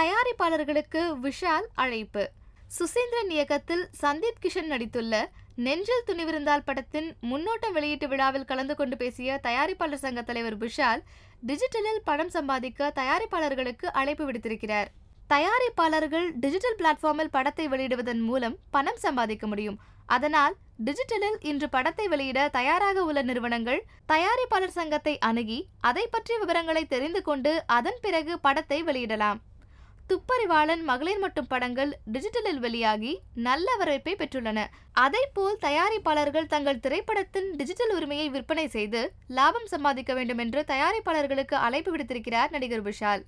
தயாரிப்பாளர்களுக்கு விஷால் அழைப்பு. சுசீந்திரன் இயக்கத்தில் சந்தீப் கிஷன் நடித்துள்ள நெஞ்சில் துணிவிருந்தால் படத்தின் முன்னோட்ட வெளியீட்டு விழாவில் கலந்து கொண்டு பேசிய தயாரிப்பாளர் சங்க தலைவர் விஷால் டிஜிட்டலில் பணம் சம்பாதிக்க தயாரிப்பாளர்களுக்கு அழைப்பு விடுத்திருக்கிறார். தயாரிப்பாளர்கள் டிஜிட்டல் பிளாட்ஃபார்மில் படத்தை வெளியிடுவதன் மூலம் பணம் சம்பாதிக்க முடியும். அதனால் டிஜிட்டலில் இன்று படத்தை வெளியிட தயாராக உள்ள நிறுவனங்கள் தயாரிப்பாளர் சங்கத்தை அணுகி அதை பற்றிய விவரங்களை தெரிந்து கொண்டு அதன் பிறகு படத்தை வெளியிடலாம். துப்பறிவாளன் மகளிர் மட்டும் படங்கள் டிஜிட்டலில் வெளியாகி நல்ல வரவேற்பை பெற்றுள்ளன. அதைப்போல் தயாரிப்பாளர்கள் தங்கள் திரைப்படத்தின் டிஜிட்டல் உரிமையை விற்பனை செய்து லாபம் சம்பாதிக்க வேண்டும் என்று தயாரிப்பாளர்களுக்கு அழைப்பு விடுத்திருக்கிறார் நடிகர் விஷால்.